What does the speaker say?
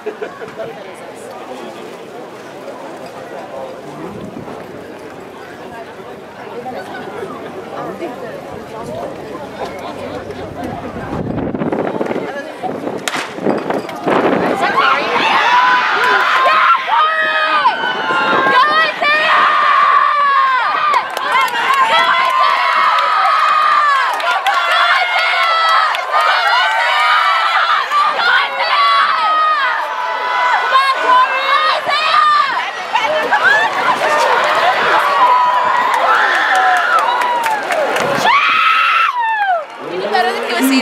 あ、で want see?